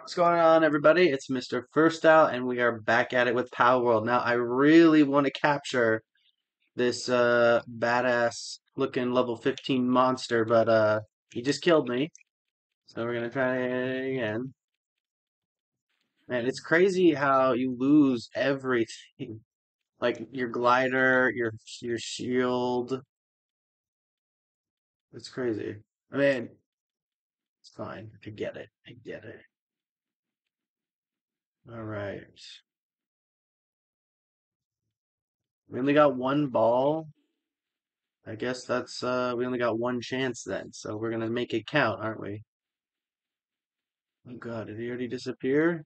what's going on, everybody? It's Mr. First Style, and we are back at it with Palworld. Now, I really want to capture this uh, badass looking level 15 monster, but uh, he just killed me. So we're gonna try it again. Man, it's crazy how you lose everything. Like your glider, your your shield. It's crazy. I mean, it's fine. I get it. I get it. All right. We only got one ball. I guess that's uh we only got one chance then, so we're gonna make it count, aren't we? Oh God, did he already disappear?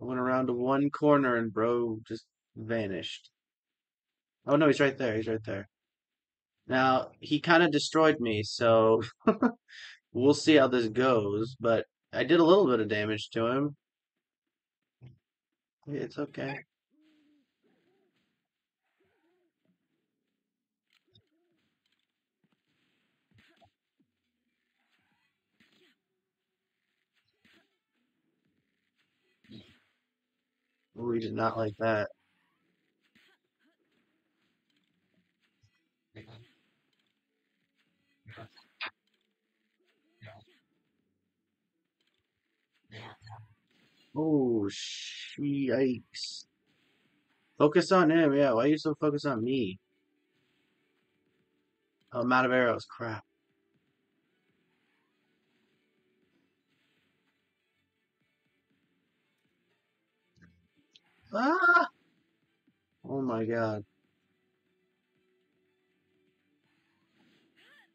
I went around to one corner and bro just vanished. Oh no, he's right there. He's right there. Now, he kind of destroyed me, so we'll see how this goes, but I did a little bit of damage to him. It's okay. We did not like that. Oh, yikes. Focus on him, yeah. Why are you so focused on me? Oh, I'm out of arrows. Crap. Ah! Oh my god.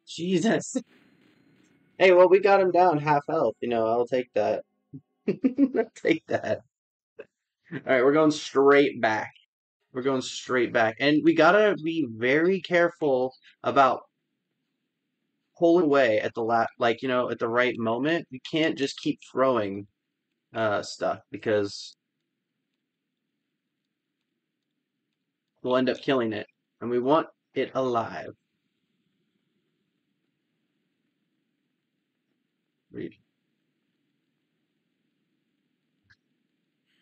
Jesus. Hey, well, we got him down half health. You know, I'll take that. Take that. All right, we're going straight back. We're going straight back. And we gotta be very careful about pulling away at the la like, you know, at the right moment. We can't just keep throwing uh stuff because we'll end up killing it. And we want it alive. Read.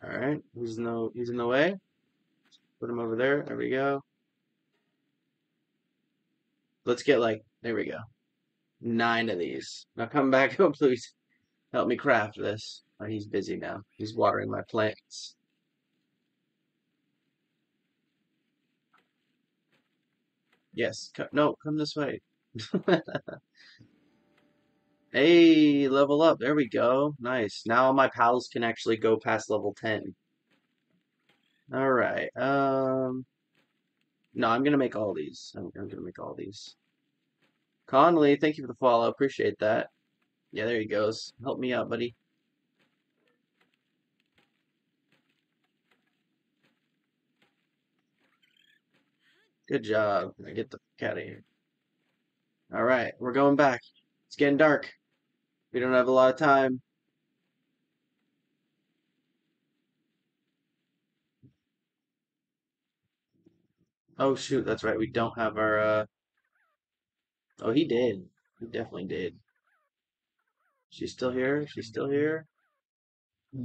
All right, he's in the he's in the way. Put him over there. There we go. Let's get like there we go. Nine of these. Now come back. Oh, please help me craft this. Oh, he's busy now. He's watering my plants. Yes. No, come this way. Hey, level up. There we go. Nice. Now my pals can actually go past level 10. All right. Um, no, I'm gonna make all these. I'm, I'm gonna make all these. Conley, thank you for the follow. Appreciate that. Yeah, there he goes. Help me out, buddy. Good job. I get the cat out of here. All right, we're going back. It's getting dark. We don't have a lot of time. Oh shoot, that's right. We don't have our uh Oh, he did. He definitely did. She's still here? She's still here? I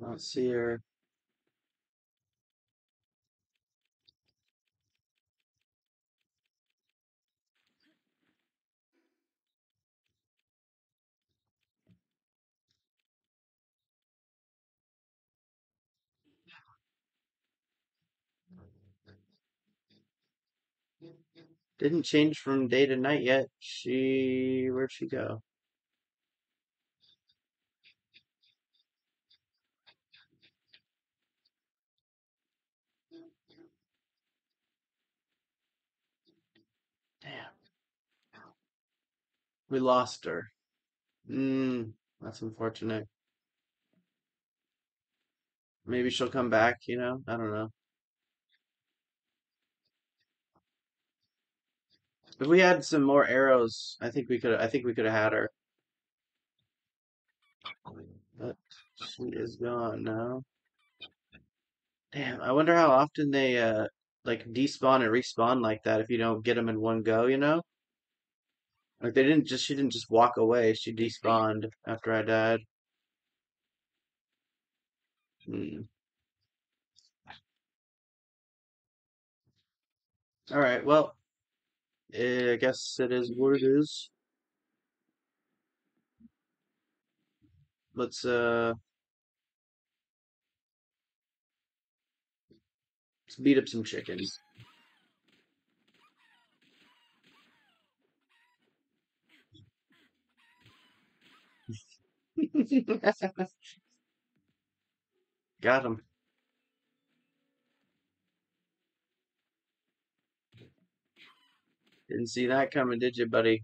don't see her. Didn't change from day to night yet. She where'd she go? Damn. We lost her. Hmm, that's unfortunate. Maybe she'll come back, you know? I don't know. If we had some more arrows, I think we could I think we could have had her. But she is gone now. Damn, I wonder how often they uh like despawn and respawn like that if you don't get them in one go, you know? Like they didn't just she didn't just walk away. She despawned after I died. Hmm. All right. Well, I guess it is what it is. Let's uh let's beat up some chickens. Got him. Didn't see that coming, did you, buddy?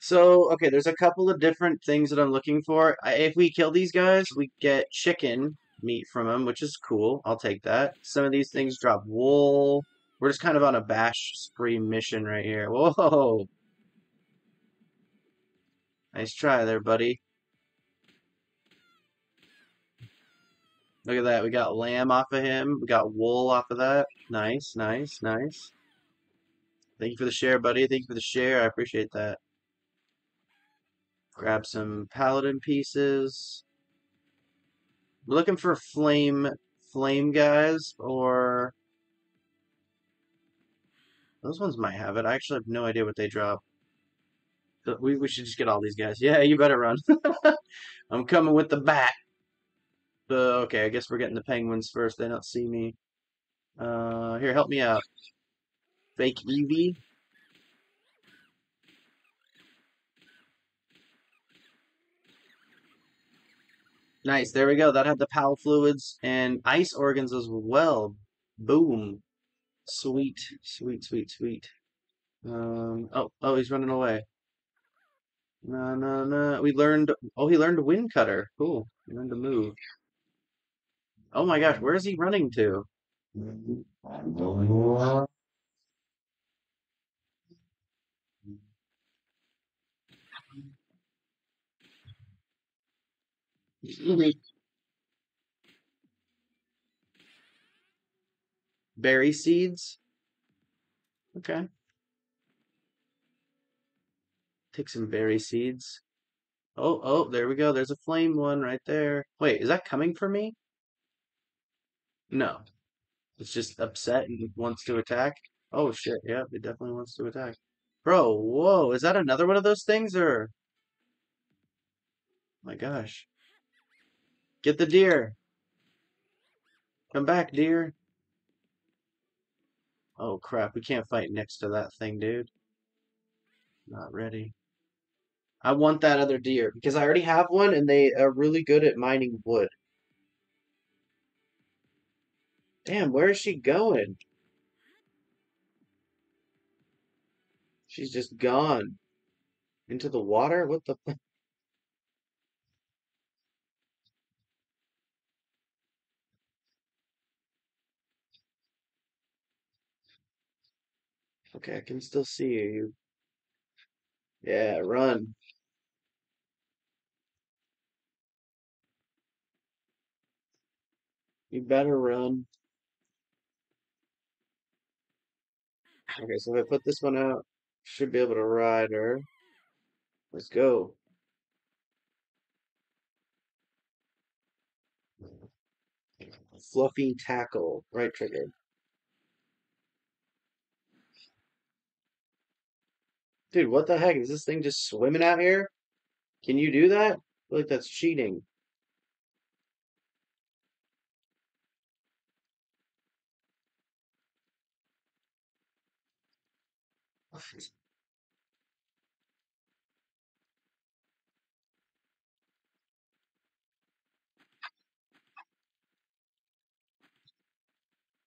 So, okay, there's a couple of different things that I'm looking for. I, if we kill these guys, we get chicken meat from them, which is cool. I'll take that. Some of these things drop wool. We're just kind of on a bash spree mission right here. Whoa! Nice try there, buddy. Look at that. We got lamb off of him. We got wool off of that. Nice, nice, nice. Thank you for the share, buddy. Thank you for the share. I appreciate that. Grab some Paldium pieces. We're looking for flame flame guys or those ones might have it. I actually have no idea what they drop. But we we should just get all these guys. Yeah, you better run. I'm coming with the bat. Uh, okay, I guess we're getting the penguins first. They don't see me. Uh, here, help me out. Fake Eevee. Nice, there we go. That had the Pal fluids and ice organs as well. Boom. Sweet, sweet, sweet, sweet. Um, oh, oh, he's running away. No, no, no. We learned, oh, he learned Wind Cutter. Cool. He learned to move. Oh my gosh, where is he running to? Berry seeds? Okay. Take some berry seeds. Oh, oh, there we go. There's a flame one right there. Wait, is that coming for me? No. It's just upset and wants to attack. Oh shit, yeah, it definitely wants to attack. Bro, whoa, is that another one of those things or? My gosh. Get the deer. Come back, deer. Oh crap, we can't fight next to that thing, dude. Not ready. I want that other deer because I already have one and they are really good at mining wood. Damn, where is she going? She's just gone. Into the water? What the Okay, I can still see you. Yeah, run. You better run. Okay, so if I put this one out, should be able to ride her. Let's go. Fluffy tackle, right trigger. Dude, what the heck? Is this thing just swimming out here? Can you do that? I feel like that's cheating.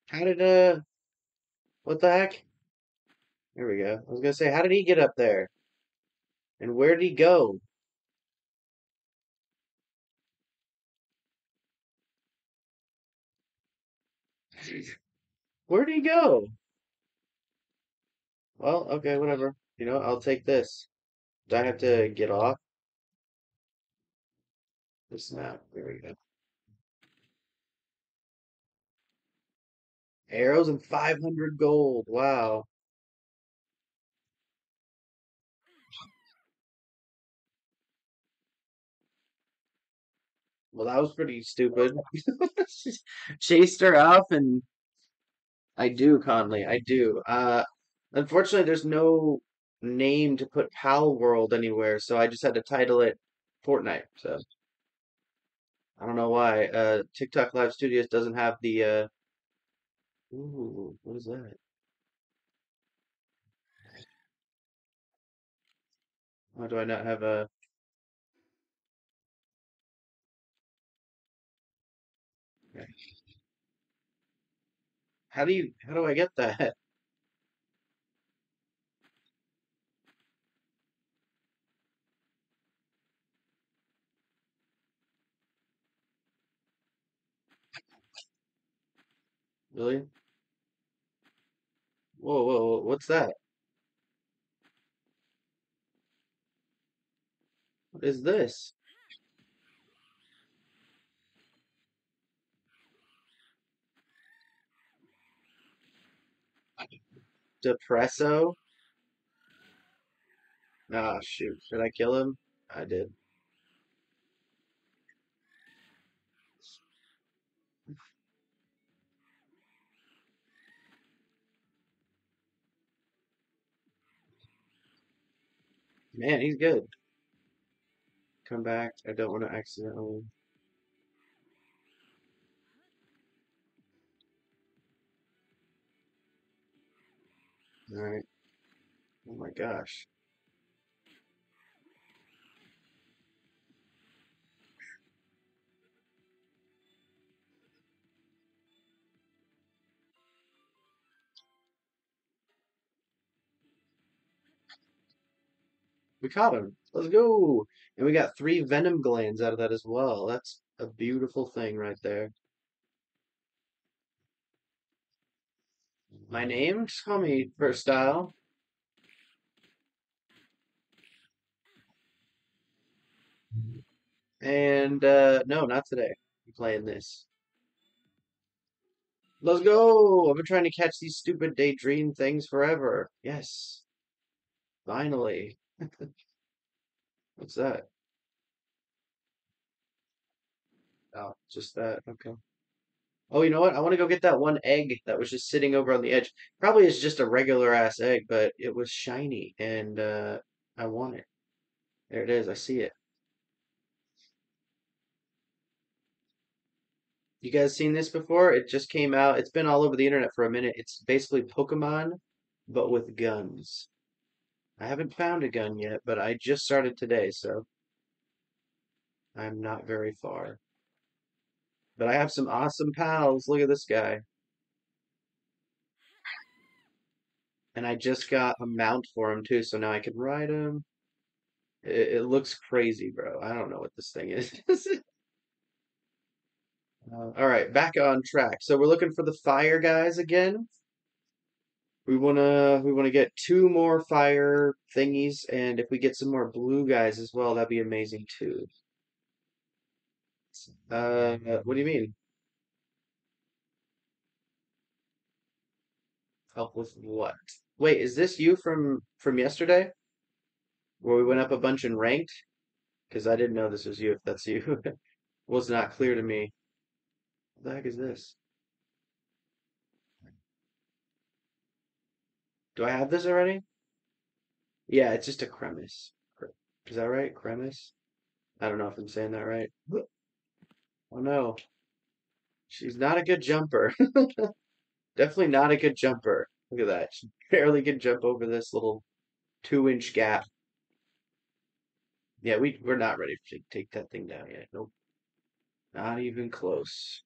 How did, uh, what the heck? There we go. I was gonna say, how did he get up there? And where did he go? Where did he go? Well, okay, whatever. You know, I'll take this. Do I have to get off? This snap. There we go. Arrows and 500 gold. Wow. Well, that was pretty stupid. Chased her off, and I do, Conley. I do. Uh, unfortunately, there's no name to put Pal World anywhere, so I just had to title it Fortnite. So I don't know why. Uh, TikTok Live Studios doesn't have the. Uh... Ooh, what is that? Why do I not have a? Okay. How do you? How do I get that? Really? Whoa, whoa, whoa, what's that? What is this? Depresso? Ah, shoot. Should I kill him? I did. Man, he's good. Come back. I don't want to accidentally. Alright. Oh my gosh. We caught him. Let's go. And we got three venom glands out of that as well. That's a beautiful thing right there. My name? Me Versatile. And uh no, not today. I'm playing this. Let's go! I've been trying to catch these stupid Daedream things forever. Yes. Finally. What's that? Oh, just that. Okay. Oh, you know what? I want to go get that one egg that was just sitting over on the edge. Probably is just a regular ass egg, but it was shiny and uh I want it. There it is. I see it. You guys seen this before? It just came out. It's been all over the internet for a minute. It's basically Pokemon, but with guns. I haven't found a gun yet, but I just started today, so I'm not very far. But I have some awesome pals. Look at this guy. And I just got a mount for him too, so now I can ride him. It, it looks crazy, bro. I don't know what this thing is. Uh, all right, back on track. So we're looking for the fire guys again. We wanna we wanna get two more fire thingies, and if we get some more blue guys as well, that'd be amazing too. Uh, what do you mean? Help with what? Wait, is this you from from yesterday, where we went up a bunch and ranked? Because I didn't know this was you. If that's you, was not clear to me. What the heck is this? Do I have this already? Yeah, it's just a cremis. Is that right? Cremis? I don't know if I'm saying that right. Oh no, she's not a good jumper. Definitely not a good jumper. Look at that. She barely can jump over this little two inch gap. Yeah, we we're not ready to take that thing down yet. Nope. Not even close.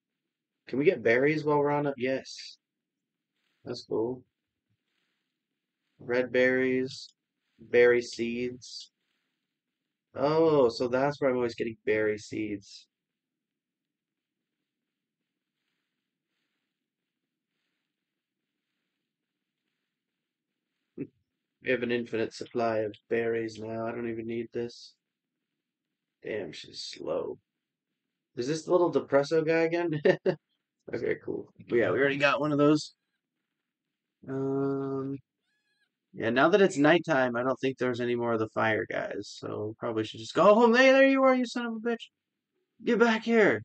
Can we get berries while we're on it? Yes. That's cool. Red berries, berry seeds. Oh, so that's where I'm always getting berry seeds. We have an infinite supply of berries now. I don't even need this. Damn, she's slow. Is this the little Depresso guy again? Okay, cool. But yeah, we already got one of those. Um, yeah, now that it's nighttime, I don't think there's any more of the fire guys, so probably should just go oh, home. Hey, there you are, you son of a bitch. Get back here.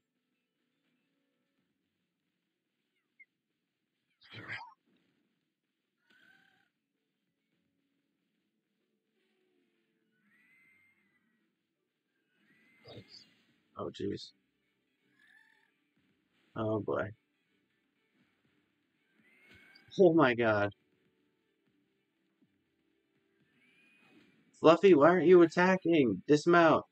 Oh, jeez. Oh, boy. Oh, my God. Fluffy, why aren't you attacking? Dismount.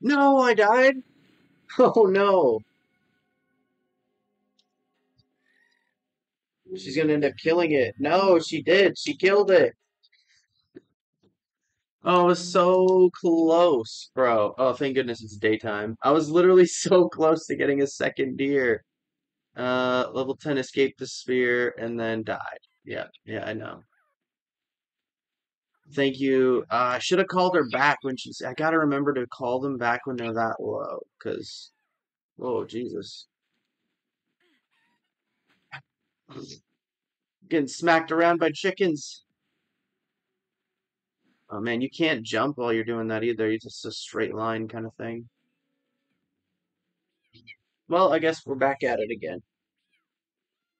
No, I died. Oh, no. She's gonna end up killing it. No, she did. She killed it. Oh, it was so close, bro. Oh, thank goodness it's daytime. I was literally so close to getting a second deer. Uh, level 10 escaped the sphere and then died. Yeah, yeah, I know. Thank you. Uh, I should have called her back when she's. I gotta remember to call them back when they're that low, because. Oh, Jesus. Getting smacked around by chickens. Oh man, you can't jump while you're doing that either. It's just a straight line kind of thing. Well, I guess we're back at it again.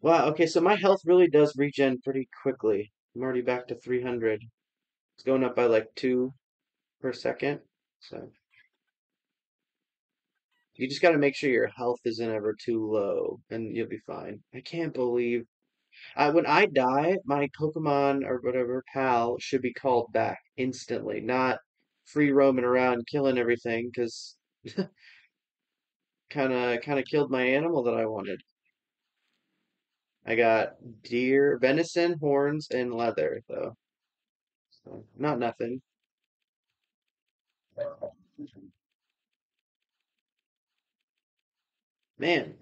Wow, okay, so my health really does regen pretty quickly. I'm already back to 300. It's going up by like 2 per second. So you just got to make sure your health isn't ever too low and you'll be fine. I can't believe I when I die, my Pokemon or whatever pal should be called back instantly, not free roaming around killing everything because kind of kind of killed my animal that I wanted. I got deer, venison, horns, and leather though. So not nothing. Man,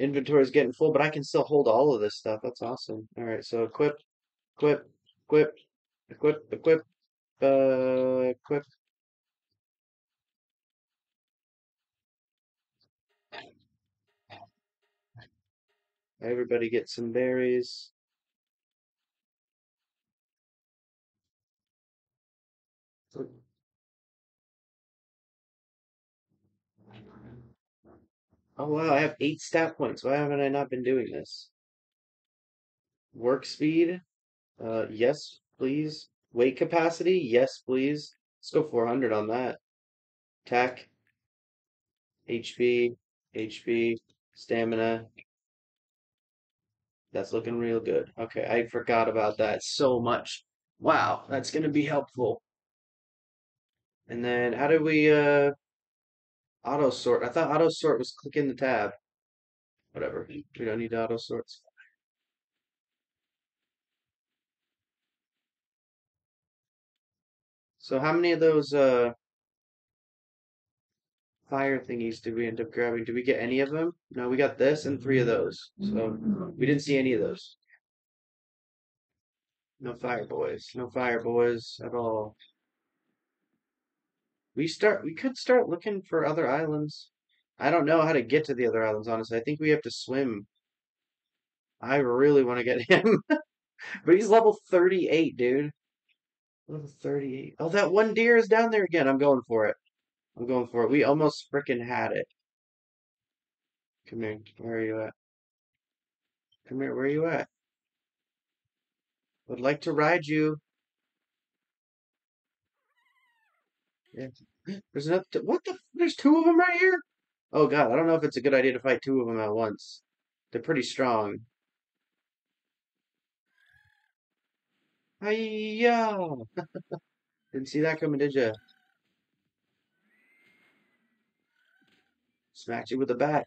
inventory is getting full, but I can still hold all of this stuff. That's awesome. All right, so equip, equip, equip, equip, equip, uh, equip. Everybody get some berries. Oh wow, I have eight stat points. Why haven't I not been doing this? Work speed? Uh, yes, please. Weight capacity? Yes, please. Let's go 400 on that. Attack, HP, HP, stamina. That's looking real good. Okay, I forgot about that so much. Wow, that's gonna be helpful. And then how do we uh auto sort? I thought auto sort was clicking the tab. Whatever. We don't need auto sorts. So how many of those uh fire thingies did we end up grabbing? Did we get any of them? No, we got this and three of those. So we didn't see any of those. No fire boys. No fire boys at all. We start we could start looking for other islands. I don't know how to get to the other islands, honestly. I think we have to swim. I really want to get him. But he's level 38, dude. Level 38. Oh, that one deer is down there again. I'm going for it. I'm going for it. We almost freaking had it. Come here. Where are you at? Come here. Where are you at? Would like to ride you. Yeah. There's enough to, what the? There's two of them right here? Oh god, I don't know if it's a good idea to fight two of them at once. They're pretty strong. Hiya! Didn't see that coming, did you? Smacked you with a bat.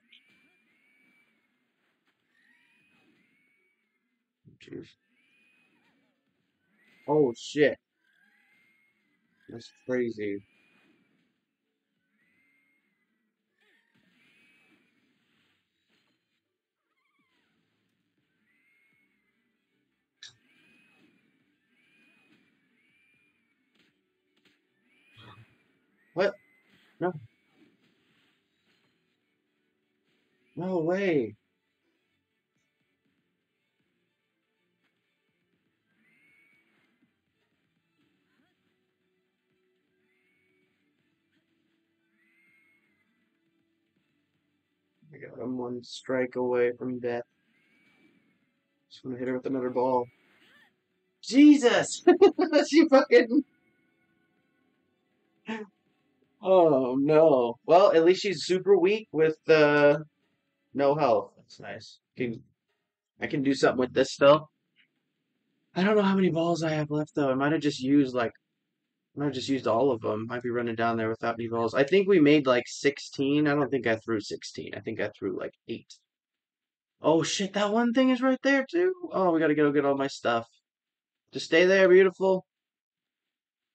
Jeez. Oh shit. That's crazy. What? No, no way. I got him one strike away from death. Just gonna hit her with another ball. Jesus! she fucking. Oh no. Well, at least she's super weak with uh, no health. That's nice. Can I can do something with this still. I don't know how many balls I have left though. I might have just used like I might have just used all of them. Might be running down there without any balls. I think we made like 16. I don't think I threw 16. I think I threw like 8. Oh shit, that one thing is right there too. Oh, we gotta go get all my stuff. Just stay there, beautiful.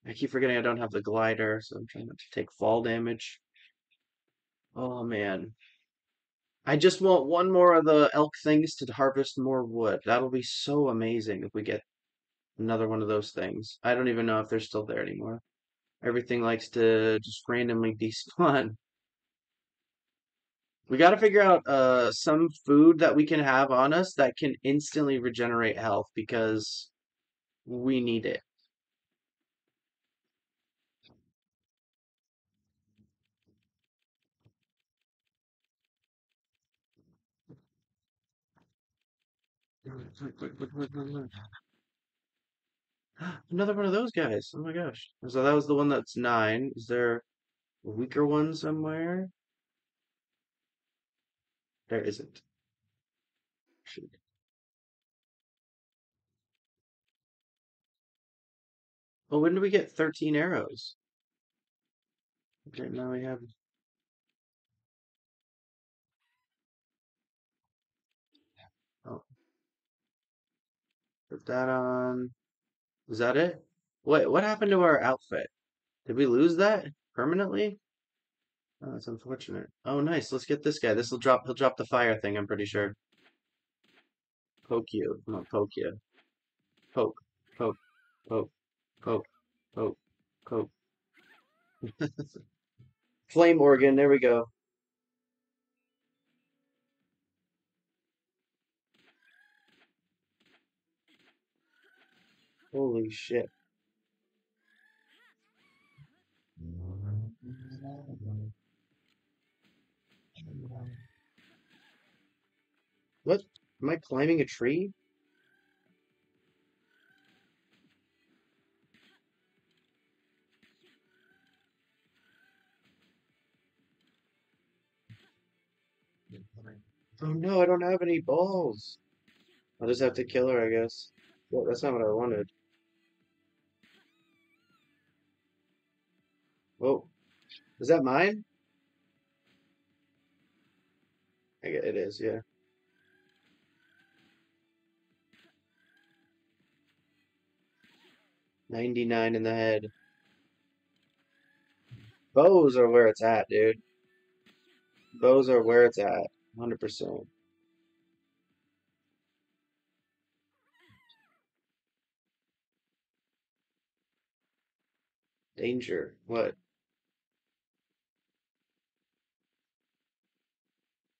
I keep forgetting I don't have the glider, so I'm trying not to take fall damage. Oh man. I just want one more of the elk things to harvest more wood. That'll be so amazing if we get another one of those things. I don't even know if they're still there anymore. Everything likes to just randomly despawn. We got to figure out uh some food that we can have on us that can instantly regenerate health because we need it. Another one of those guys. Oh my gosh. So that was the one that's nine. Is there a weaker one somewhere? There isn't. Shoot. Oh, when do we get 13 arrows? Okay, now we have. Oh, put that on. Is that it? Wait, what happened to our outfit? Did we lose that permanently? Oh, that's unfortunate. Oh, nice. Let's get this guy. This will drop. He'll drop the fire thing. I'm pretty sure. Poke you. I'm gonna poke you. Poke. Poke. Poke. Poke. Poke. Poke. Flame organ. There we go. Holy shit. What? Am I climbing a tree? Oh no, I don't have any balls. I'll just have to kill her, I guess. Well, that's not what I wanted. Oh, is that mine? I get it is, yeah. 99 in the head. Bows are where it's at, dude. Bows are where it's at. 100%. Danger. What?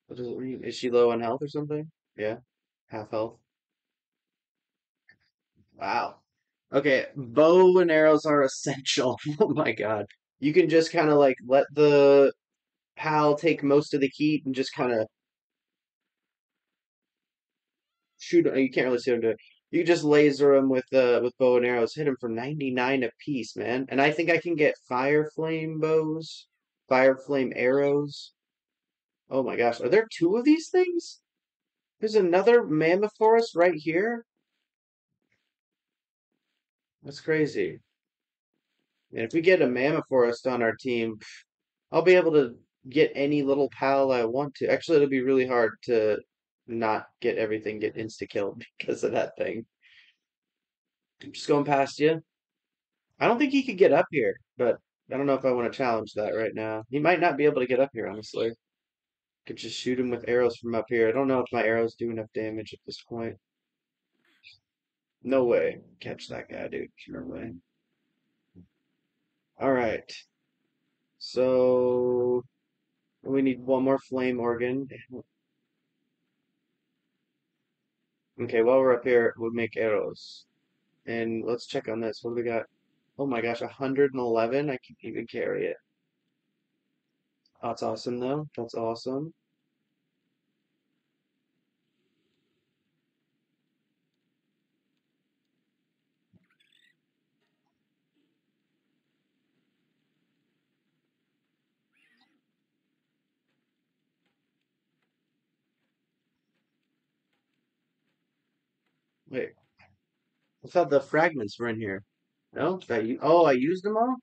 What does it mean? Is she low on health or something? Yeah. Half health. Wow. Okay, bow and arrows are essential. Oh my God. You can just kind of like let the pal take most of the heat and just kind of shoot. You can't really see him do it. You just laser him with uh with bow and arrows. Hit him for 99 apiece, man. And I think I can get fire flame bows, fire flame arrows. Oh my gosh, are there two of these things? There's another Mammophorus right here. That's crazy. And if we get a Mammophorus on our team, I'll be able to get any little pal I want to. Actually, it'll be really hard to not get everything get insta killed because of that thing. I'm just going past you. I don't think he could get up here, but I don't know if I want to challenge that right now. He might not be able to get up here, honestly. Could just shoot him with arrows from up here. I don't know if my arrows do enough damage at this point. No way. Catch that guy, dude. No way. All right. So we need one more flame organ. Okay, while we're up here, we'll make arrows. And let's check on this. What do we got? Oh my gosh, 111. I can't even carry it. That's awesome though. That's awesome. Wait, I thought the fragments were in here. No? That you Oh, I used them all?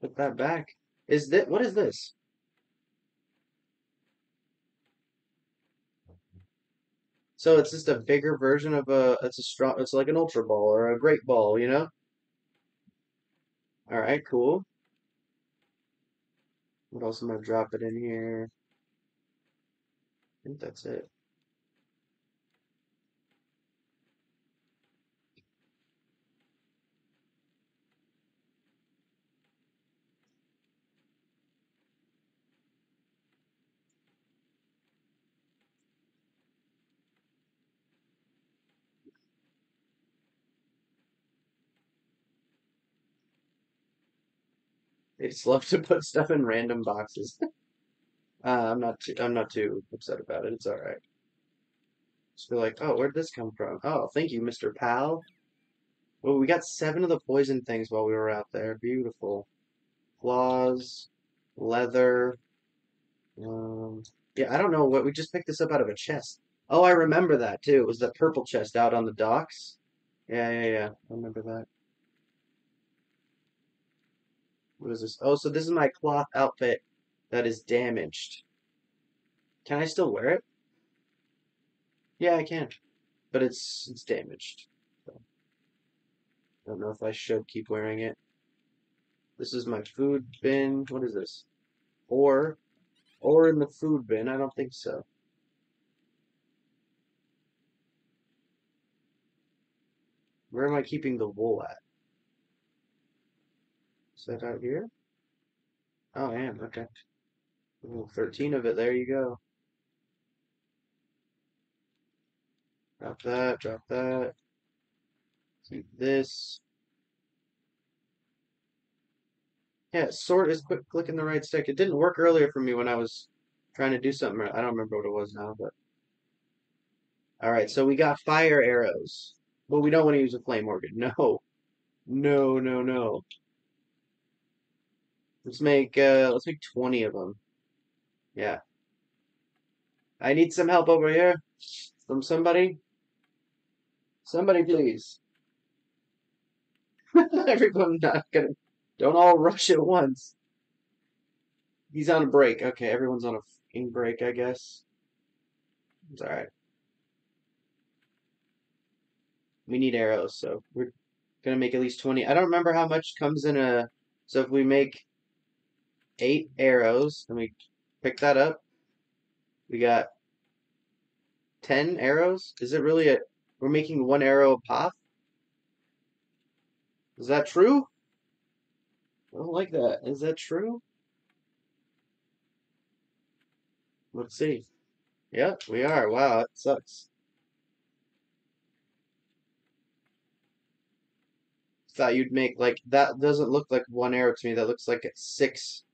Put that back. Is that what is this? So it's just a bigger version of a it's a strong it's like an ultra ball or a great ball, you know? All right, cool. What else am I gonna drop it in here? I think that's it. They just love to put stuff in random boxes. Uh, I'm not too, I'm not too upset about it. It's all right. Just be like, oh, where'd this come from? Oh, thank you, Mr. Pal. Well, we got seven of the poison things while we were out there. Beautiful. Claws, leather. Um, yeah, I don't know what we just picked this up out of a chest. Oh, I remember that too. It was the purple chest out on the docks. Yeah, yeah, yeah. I remember that. What is this? Oh, so this is my cloth outfit that is damaged. Can I still wear it? Yeah, I can. But it's it's damaged. So, I don't know if I should keep wearing it. This is my food bin. What is this? Or or in the food bin. I don't think so. Where am I keeping the wool at? That out here? Oh, am. Okay. Ooh, 13 of it. There you go. Drop that, drop that. Keep this. Yeah, sort is quick clicking the right stick. It didn't work earlier for me when I was trying to do something. I don't remember what it was now, but. Alright, so we got fire arrows. But we don't want to use a flame organ. No. No, no, no. Let's make uh let's make 20 of them. Yeah. I need some help over here from somebody. Somebody please. Everyone's not gonna don't all rush at once. He's on a break. Okay, everyone's on a fucking break, I guess. It's alright. We need arrows, so we're gonna make at least 20. I don't remember how much comes in a so if we make eight arrows and we pick that up, we got 10 arrows? Is it really a we're making one arrow a pop? Is that true? I don't like that. Is that true? Let's see. Yep, we are. Wow, it sucks. Thought you'd make like that doesn't look like one arrow to me. That looks like six,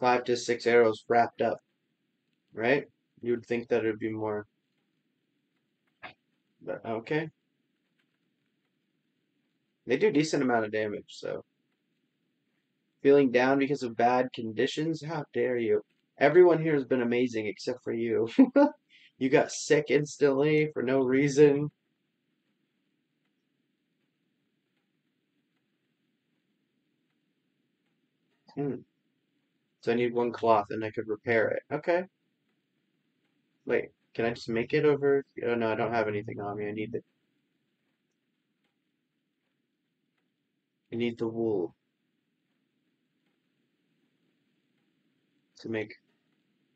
five to six arrows wrapped up, right? You would think that it'd be more. But okay. They do decent amount of damage, so. Feeling down because of bad conditions? How dare you? Everyone here has been amazing except for you. you got sick instantly for no reason. Hmm. So I need one cloth and I could repair it. Okay. Wait, can I just make it over? Oh no, I don't have anything on me. I need the I need the wool to make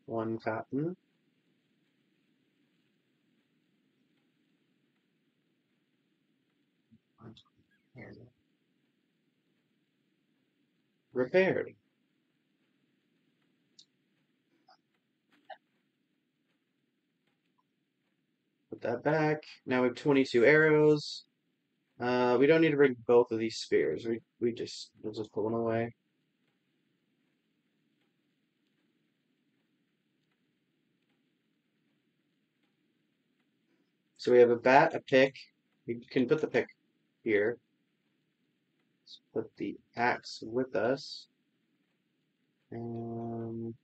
one cotton. Repaired. That back. Now we have 22 arrows. Uh, we don't need to bring both of these spears. We we just we'll just pull them away. So we have a bat, a pick. We can put the pick here. Let's put the axe with us. Um,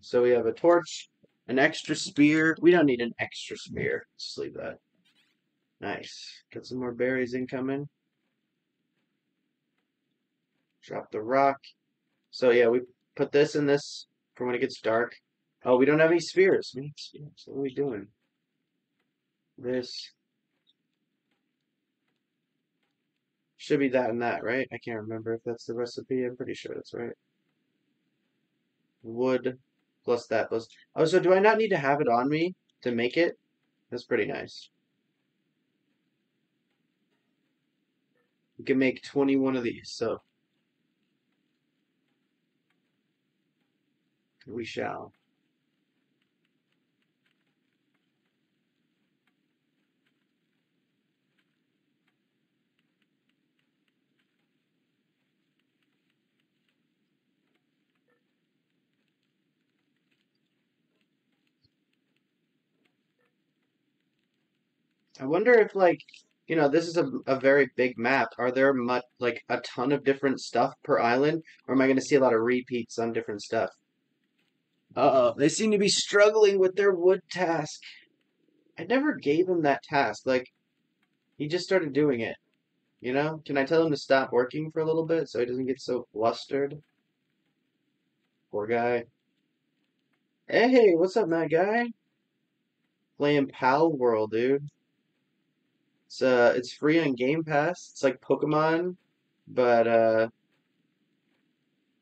so we have a torch, an extra spear. We don't need an extra spear. Just leave that. Nice. Got some more berries incoming. Drop the rock. So yeah, we put this in this for when it gets dark. Oh, we don't have any spheres. We need. What are we doing? This. Should be that and that, right? I can't remember if that's the recipe. I'm pretty sure that's right. Wood plus that plus... Oh, so do I not need to have it on me to make it? That's pretty nice. We can make 21 of these, so... We shall. I wonder if like you know this is a, a very big map. Are there much like a ton of different stuff per island, or am I going to see a lot of repeats on different stuff? Uh oh, they seem to be struggling with their wood task. I never gave him that task. Like he just started doing it. You know? Can I tell him to stop working for a little bit so he doesn't get so flustered? Poor guy. Hey, what's up, my guy? Playing Palworld, dude. It's uh, it's free on Game Pass. It's like Pokemon, but uh,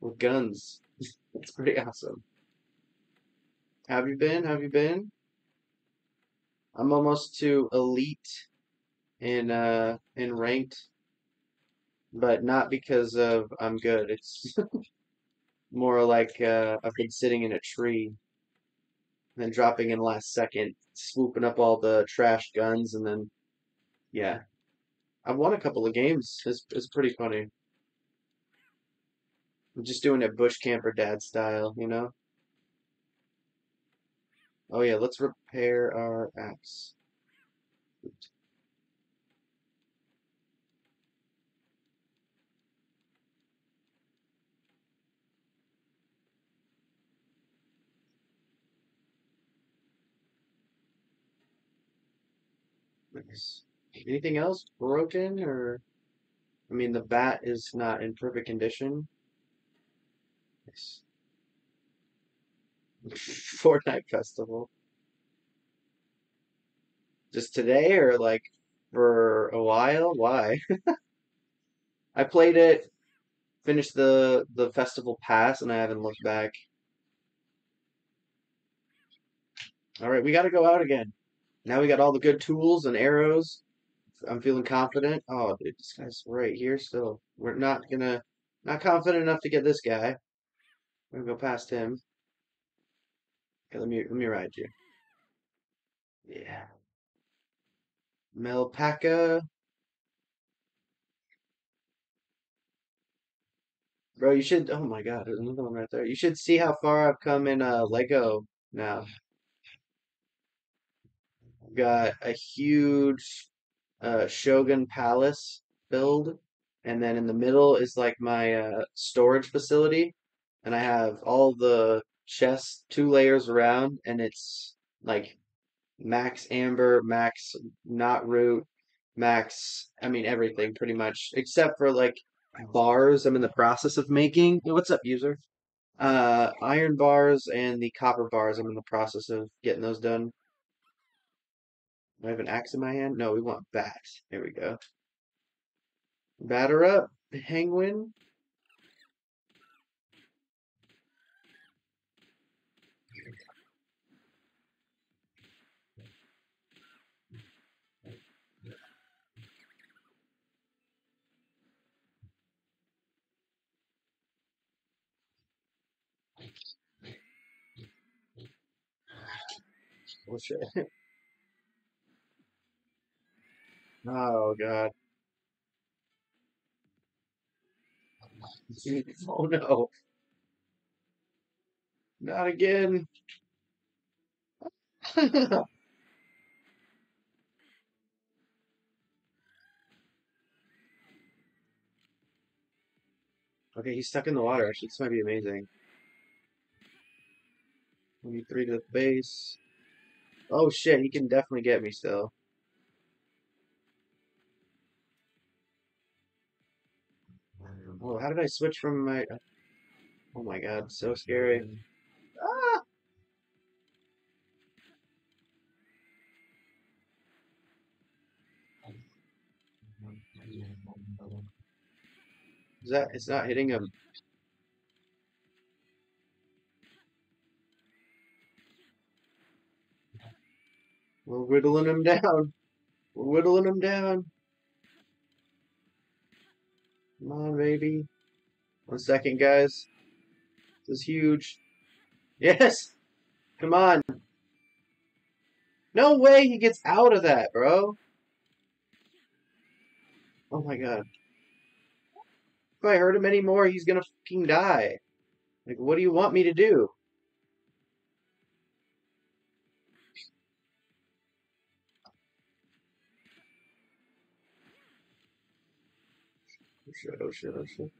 with guns. it's pretty awesome. Have you been? Have you been? I'm almost to elite in uh in ranked, but not because of I'm good. It's more like uh, I've been sitting in a tree, then dropping in last second, swooping up all the trash guns, and then yeah. I've won a couple of games. It's, it's pretty funny. I'm just doing it bush camper dad style, you know? Oh yeah, let's repair our axe. Nice. Anything else broken or I mean the bat is not in perfect condition. Nice. Fortnite Festival. Just today or like for a while? Why? I played it, finished the the festival pass, and I haven't looked back. All right, we got to go out again. Now we got all the good tools and arrows. I'm feeling confident. Oh, dude, this guy's right here still. We're not gonna, not confident enough to get this guy. We're gonna go past him. Okay, let me let me ride you. Yeah. Melpaca. Bro, you should. Oh my God, there's another one right there. You should see how far I've come in uh, Lego now. Got a huge uh, Shogun Palace build, and then in the middle is like my uh, storage facility, and I have all the chests two layers around, and it's like max amber, max Knotroot, max. I mean everything pretty much, except for like bars. I'm in the process of making. Hey, what's up, user? Uh, iron bars and the copper bars. I'm in the process of getting those done. I have an axe in my hand? No, we want bat. There we go. Batter up, penguin. What's that? Oh god. Oh no. Not again. Okay, he's stuck in the water. Actually, this might be amazing. We need three to the base. Oh shit, he can definitely get me still. Oh, how did I switch from my... Oh my god, so scary. Ah! Is that... Hitting him. We're whittling him down. We're whittling him down. Come on, baby. One second, guys. This is huge. Yes! Come on. No way he gets out of that, bro. Oh my god. If I hurt him anymore, he's gonna fucking die. Like, what do you want me to do? Shit, oh shit, oh shit.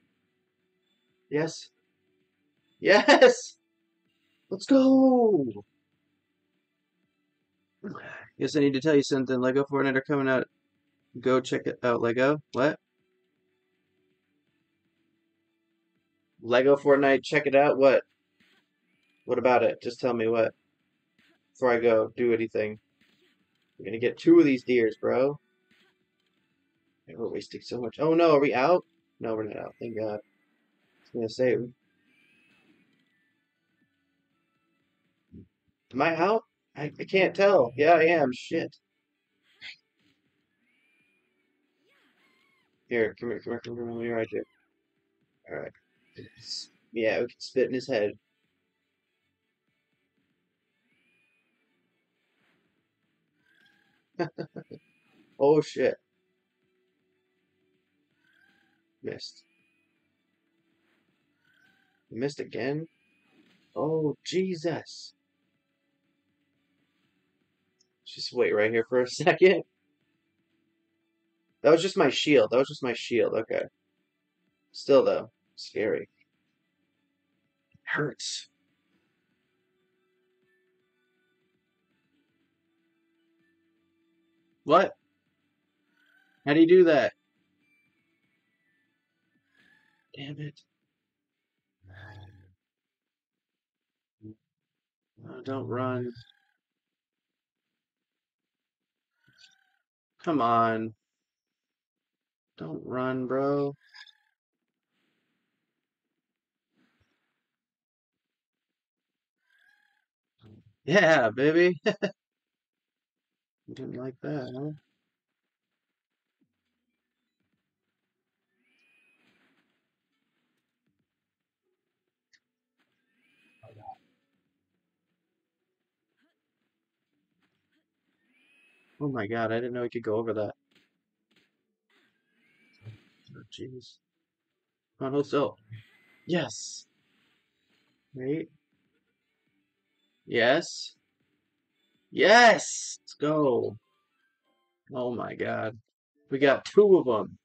Yes. Yes! Let's go! Guess I need to tell you something. Lego Fortnite are coming out. Go check it out, Lego. What? Lego Fortnite, check it out. What? What about it? Just tell me what. Before I go do anything. We're gonna get two of these deers, bro. We're wasting so much. Oh no, are we out? No, we're not out. Thank God. I was gonna say. Am I out? I, I can't tell. Yeah, I am. Shit. Here, come here, come here, come here, come here, right here. Alright. Yeah, we can spit in his head. oh shit. Missed. Missed again? Oh, Jesus. Just wait right here for a second. That was just my shield. That was just my shield. Okay. Still, though, scary. Hurts. What? How do you do that? Damn it. Oh, don't run. Come on. Don't run, bro. Yeah, baby. You didn't like that, huh? Oh my god, I didn't know we could go over that. Oh, jeez. Come on, hold still. Yes. Wait. Yes. Yes! Let's go. Oh my god. We got two of them.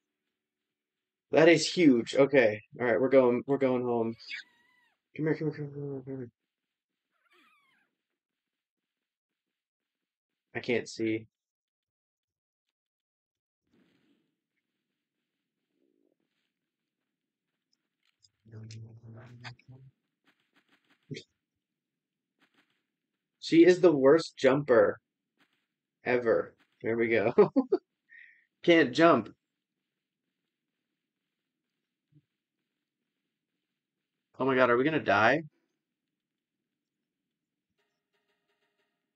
That is huge. Okay. All right, we're going we're going home. Come here, come here, come here, come here. I can't see. She is the worst jumper ever. There we go. Can't jump. Oh my god, are we gonna die?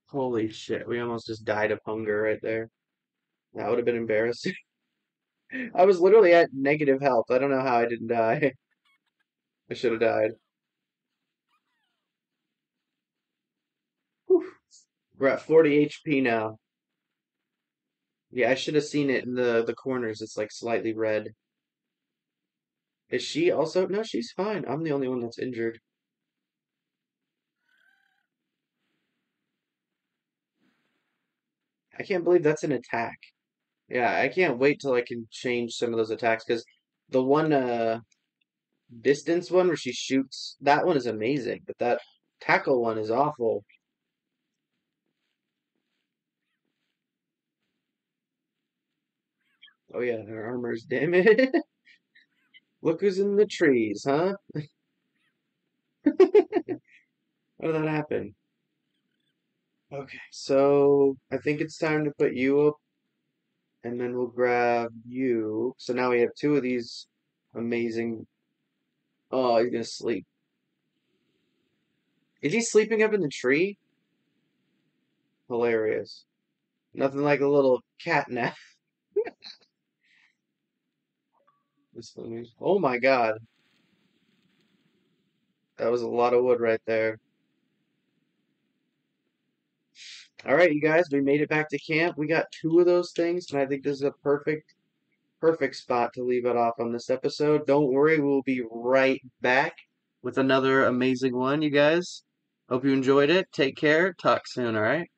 Holy shit, we almost just died of hunger right there. That would have been embarrassing. I was literally at negative health. I don't know how I didn't die. I should have died. We're at 40 HP now. Yeah, I should have seen it in the the corners. It's like slightly red. Is she also? No, she's fine. I'm the only one that's injured. I can't believe that's an attack. Yeah, I can't wait till I can change some of those attacks because the one uh distance one where she shoots, that one is amazing, but that tackle one is awful. Oh yeah, her armor's damaged. Look who's in the trees, huh? How did that happen? Okay, so I think it's time to put you up, and then we'll grab you. So now we have two of these amazing. Oh, he's gonna sleep. Is he sleeping up in the tree? Hilarious. Nothing like a little cat nap. Oh my God. That was a lot of wood right there. All right, you guys, we made it back to camp. We got two of those things, and I think this is a perfect, perfect spot to leave it off on this episode. Don't worry, we'll be right back with another amazing one, you guys. Hope you enjoyed it. Take care. Talk soon, all right?